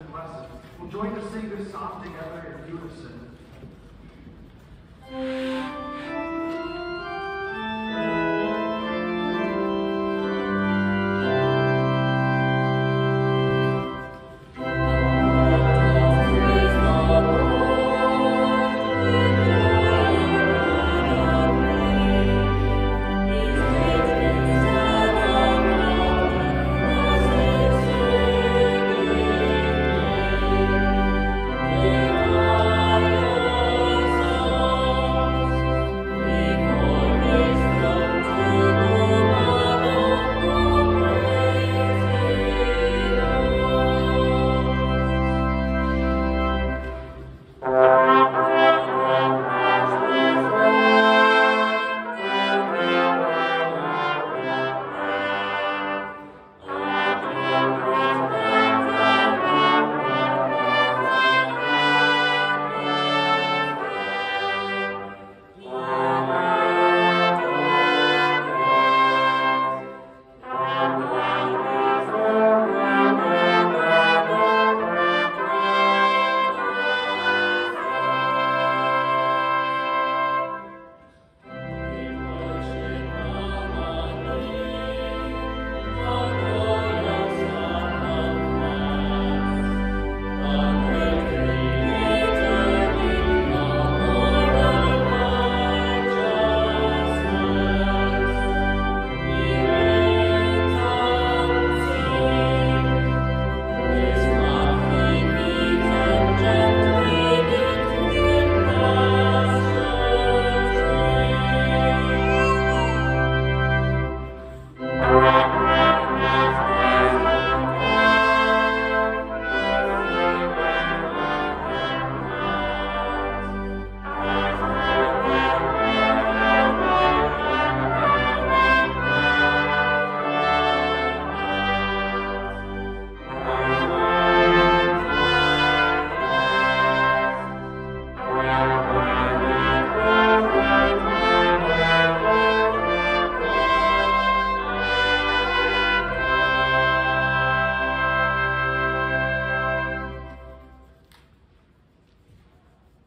and. We'll join to sing this song together in unison.